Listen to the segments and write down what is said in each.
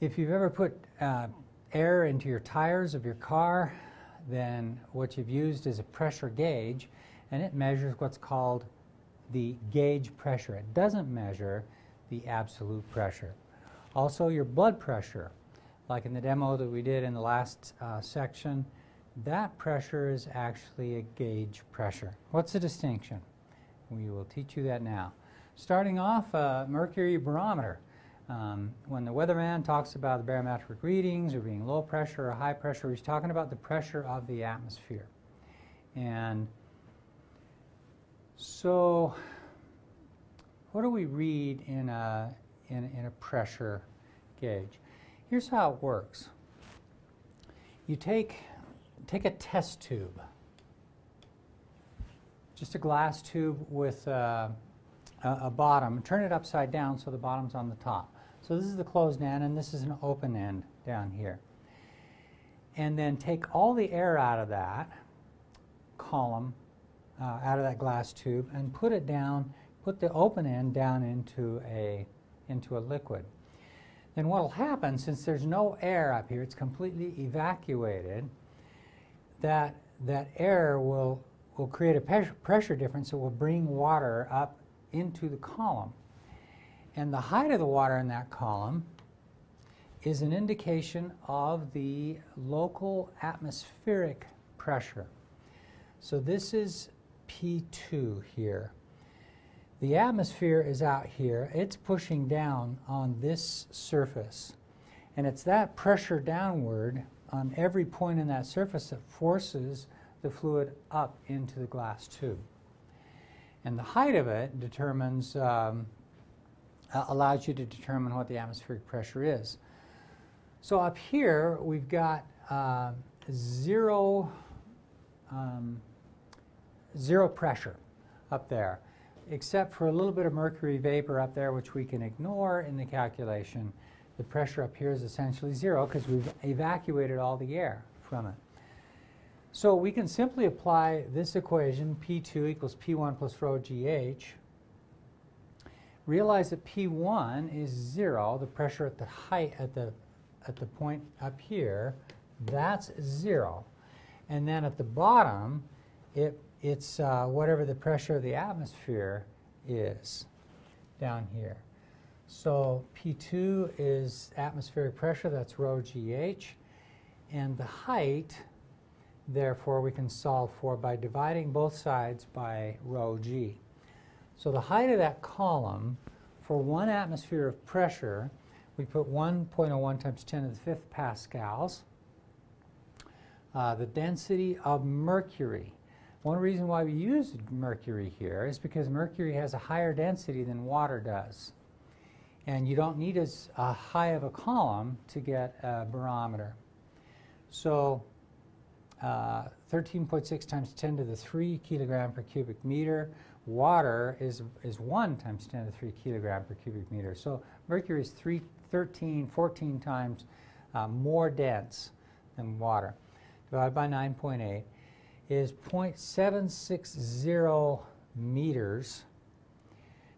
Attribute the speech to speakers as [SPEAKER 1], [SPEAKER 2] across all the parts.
[SPEAKER 1] If you've ever put uh, air into your tires of your car, then what you've used is a pressure gauge, and it measures what's called the gauge pressure. It doesn't measure the absolute pressure. Also, your blood pressure, like in the demo that we did in the last uh, section, that pressure is actually a gauge pressure. What's the distinction? We will teach you that now. Starting off, uh, mercury barometer. Um, when the weatherman talks about the barometric readings or being low pressure or high pressure, he's talking about the pressure of the atmosphere. And so, what do we read in a, in, in a pressure gauge? Here's how it works. You take, take a test tube, just a glass tube with uh, a, a bottom, turn it upside down so the bottom's on the top. So this is the closed end and this is an open end down here. And then take all the air out of that column, uh, out of that glass tube, and put it down, put the open end down into a, into a liquid. Then what will happen, since there's no air up here, it's completely evacuated, that, that air will, will create a pressure, pressure difference that will bring water up into the column. And the height of the water in that column is an indication of the local atmospheric pressure. So this is P2 here. The atmosphere is out here. It's pushing down on this surface. And it's that pressure downward on every point in that surface that forces the fluid up into the glass tube. And the height of it determines um, uh, allows you to determine what the atmospheric pressure is. So up here, we've got uh, zero, um, zero pressure up there, except for a little bit of mercury vapor up there, which we can ignore in the calculation. The pressure up here is essentially zero because we've evacuated all the air from it. So we can simply apply this equation, P2 equals P1 plus rho GH, realize that P1 is zero, the pressure at the height, at the, at the point up here, that's zero. And then at the bottom, it, it's uh, whatever the pressure of the atmosphere is down here. So P2 is atmospheric pressure, that's rho GH. And the height, therefore, we can solve for by dividing both sides by rho G. So the height of that column, for one atmosphere of pressure, we put 1.01 times 10 to the fifth pascals. Uh, the density of mercury. One reason why we use mercury here is because mercury has a higher density than water does. And you don't need as uh, high of a column to get a barometer. So 13.6 uh, times 10 to the 3 kilogram per cubic meter water is, is 1 times 10 to the 3 kilogram per cubic meter. So mercury is three, 13, 14 times uh, more dense than water. Divided by 9.8 is 0.760 meters.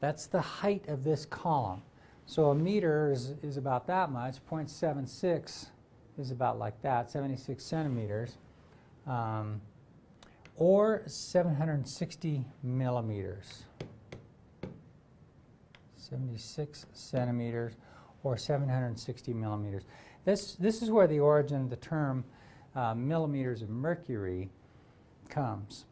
[SPEAKER 1] That's the height of this column. So a meter is, is about that much. 0.76 is about like that, 76 centimeters. Um, or 760 millimeters. 76 centimeters or 760 millimeters. This, this is where the origin of the term uh, millimeters of mercury comes.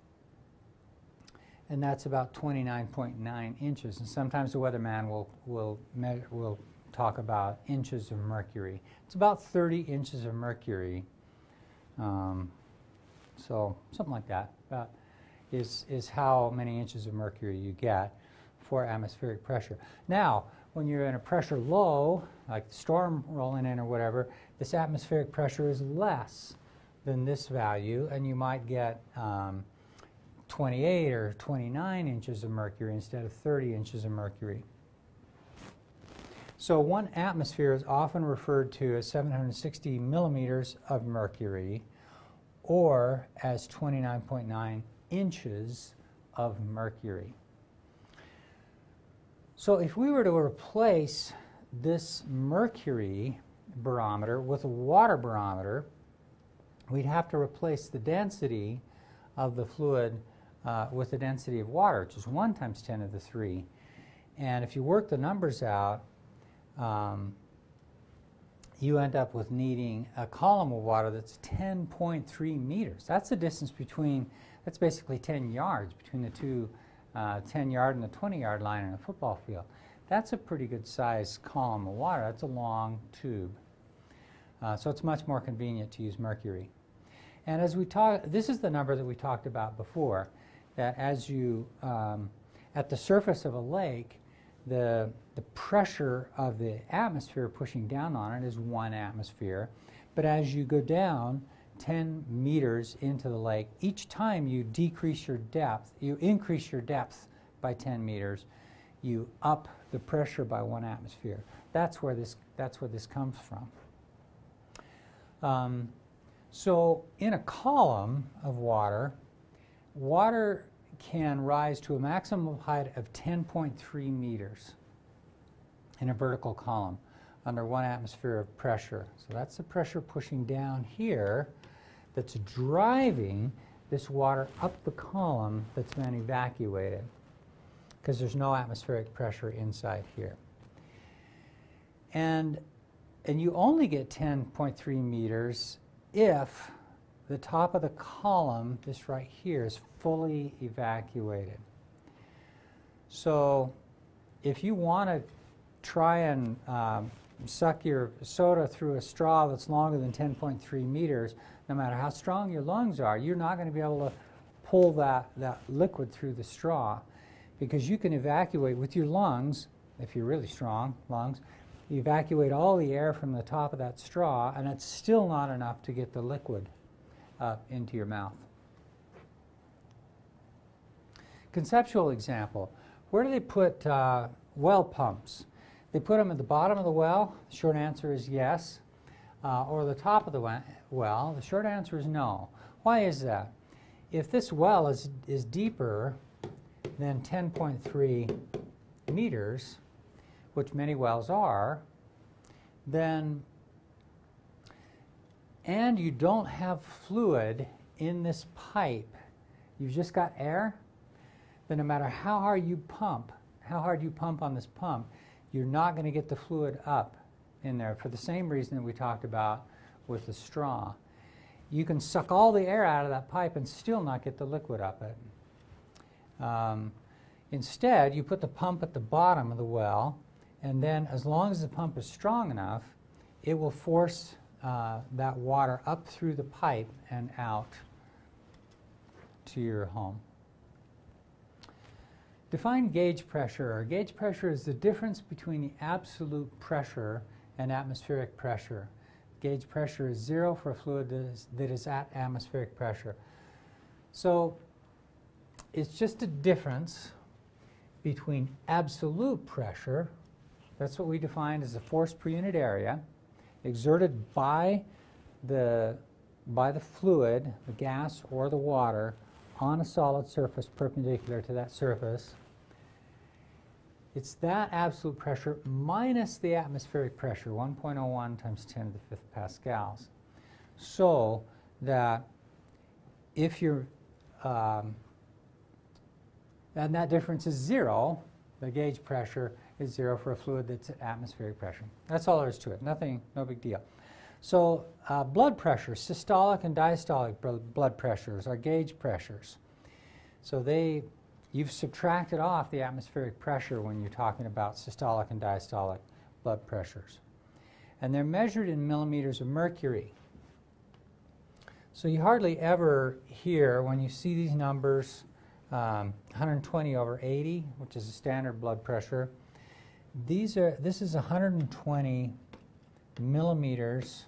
[SPEAKER 1] And that's about 29.9 inches. And sometimes the weatherman will, will, measure, will talk about inches of mercury. It's about 30 inches of mercury. Um, so something like that about is, is how many inches of mercury you get for atmospheric pressure. Now, when you're in a pressure low, like the storm rolling in or whatever, this atmospheric pressure is less than this value, and you might get um, 28 or 29 inches of mercury instead of 30 inches of mercury. So one atmosphere is often referred to as 760 millimeters of mercury, or as 29.9 inches of mercury. So if we were to replace this mercury barometer with a water barometer, we'd have to replace the density of the fluid uh, with the density of water, which is 1 times 10 to the 3. And if you work the numbers out, um, you end up with needing a column of water that's 10.3 meters. That's the distance between, that's basically 10 yards between the two uh, 10 yard and the 20 yard line in a football field. That's a pretty good size column of water. That's a long tube. Uh, so it's much more convenient to use mercury. And as we talk, this is the number that we talked about before, that as you, um, at the surface of a lake, the, the pressure of the atmosphere pushing down on it is one atmosphere. But as you go down 10 meters into the lake, each time you decrease your depth, you increase your depth by 10 meters, you up the pressure by one atmosphere. That's where this, that's where this comes from. Um, so in a column of water, water can rise to a maximum height of 10.3 meters in a vertical column under one atmosphere of pressure. So that's the pressure pushing down here that's driving this water up the column that's been evacuated because there's no atmospheric pressure inside here. And, and you only get 10.3 meters if the top of the column, this right here, is fully evacuated. So if you want to try and um, suck your soda through a straw that's longer than 10.3 meters, no matter how strong your lungs are, you're not going to be able to pull that, that liquid through the straw because you can evacuate with your lungs, if you're really strong lungs, you evacuate all the air from the top of that straw, and it's still not enough to get the liquid up into your mouth. Conceptual example where do they put uh, well pumps? They put them at the bottom of the well. The short answer is yes. Uh, or the top of the well. The short answer is no. Why is that? If this well is, is deeper than 10.3 meters, which many wells are, then, and you don't have fluid in this pipe, you've just got air, then no matter how hard you pump, how hard you pump on this pump, you're not going to get the fluid up in there for the same reason that we talked about with the straw. You can suck all the air out of that pipe and still not get the liquid up it. Um, instead, you put the pump at the bottom of the well, and then as long as the pump is strong enough, it will force uh, that water up through the pipe and out to your home. Define gauge pressure. Gauge pressure is the difference between the absolute pressure and atmospheric pressure. Gauge pressure is zero for a fluid that is, that is at atmospheric pressure. So it's just a difference between absolute pressure, that's what we define as the force per unit area, exerted by the, by the fluid, the gas or the water, on a solid surface perpendicular to that surface, it's that absolute pressure minus the atmospheric pressure, 1.01 times 10 to the fifth pascals. So that if you're, um, and that difference is zero, the gauge pressure is zero for a fluid that's at atmospheric pressure. That's all there is to it. Nothing, no big deal. So uh, blood pressure, systolic and diastolic blood pressures are gauge pressures. So they You've subtracted off the atmospheric pressure when you're talking about systolic and diastolic blood pressures. And they're measured in millimeters of mercury. So you hardly ever hear, when you see these numbers, um, 120 over 80, which is a standard blood pressure, these are, this is 120 millimeters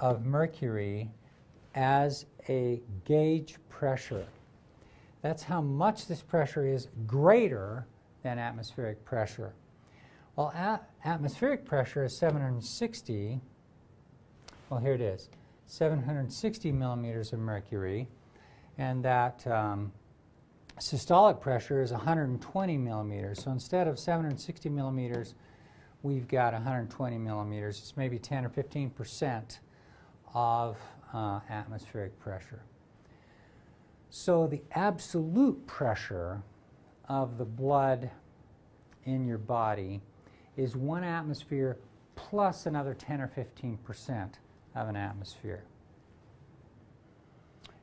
[SPEAKER 1] of mercury as a gauge pressure. That's how much this pressure is greater than atmospheric pressure. Well, atmospheric pressure is 760, well, here it is, 760 millimeters of mercury, and that um, systolic pressure is 120 millimeters. So instead of 760 millimeters, we've got 120 millimeters. It's maybe 10 or 15 percent of uh, atmospheric pressure. So the absolute pressure of the blood in your body is one atmosphere plus another 10 or 15 percent of an atmosphere.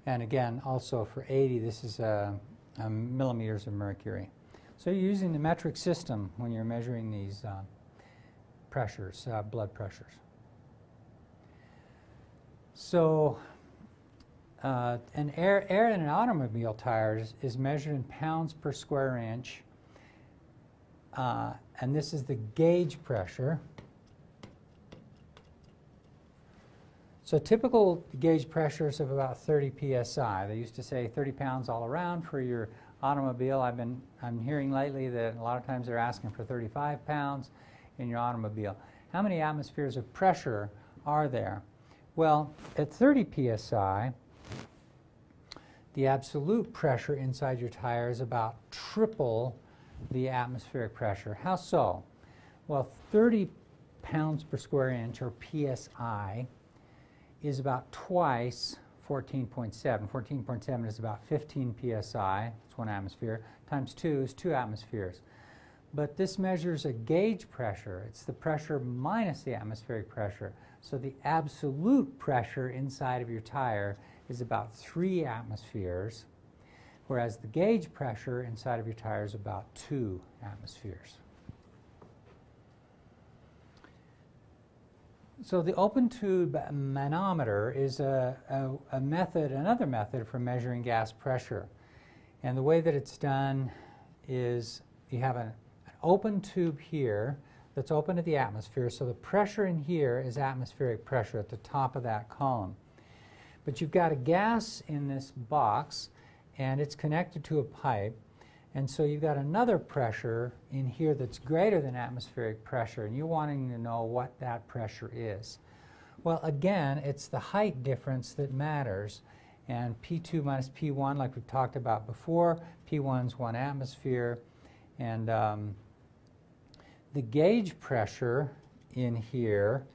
[SPEAKER 1] And again, also for 80, this is uh, um, millimeters of mercury. So you're using the metric system when you're measuring these uh, pressures, uh, blood pressures. So uh, an air, air in an automobile tire is, measured in pounds per square inch. Uh, and this is the gauge pressure. So typical gauge pressures of about 30 psi. They used to say 30 pounds all around for your automobile. I've been I'm hearing lately that a lot of times they're asking for 35 pounds in your automobile. How many atmospheres of pressure are there? Well, at 30 psi, the absolute pressure inside your tire is about triple the atmospheric pressure. How so? Well, 30 pounds per square inch, or psi, is about twice 14.7. 14.7 is about 15 psi, it's one atmosphere, times 2 is 2 atmospheres. But this measures a gauge pressure. It's the pressure minus the atmospheric pressure. So the absolute pressure inside of your tire is about 3 atmospheres, whereas the gauge pressure inside of your tire is about 2 atmospheres. So the open tube manometer is a, a, a, method, another method for measuring gas pressure. And the way that it's done is you have an, an open tube here that's open to the atmosphere. So the pressure in here is atmospheric pressure at the top of that column. But you've got a gas in this box and it's connected to a pipe. And so you've got another pressure in here that's greater than atmospheric pressure, and you're wanting to know what that pressure is. Well, again, it's the height difference that matters. And P2 minus P1, like we've talked about before, P1 is one atmosphere. And um, the gauge pressure in here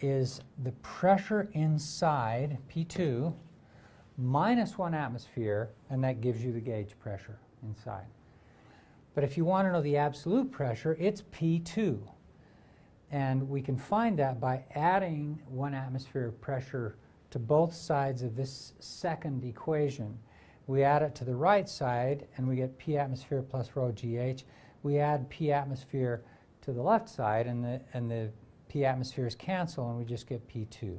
[SPEAKER 1] is the pressure inside, P2, minus one atmosphere, and that gives you the gauge pressure inside. But if you want to know the absolute pressure, it's P2. And we can find that by adding one atmosphere of pressure to both sides of this second equation. We add it to the right side and we get P atmosphere plus rho GH. We add P atmosphere to the left side and the, and the P atmospheres cancel and we just get P2.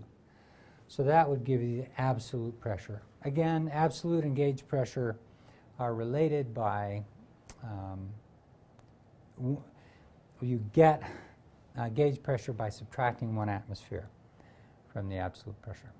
[SPEAKER 1] So that would give you the absolute pressure. Again, absolute and gauge pressure are related by, um, you get uh, gauge pressure by subtracting one atmosphere from the absolute pressure.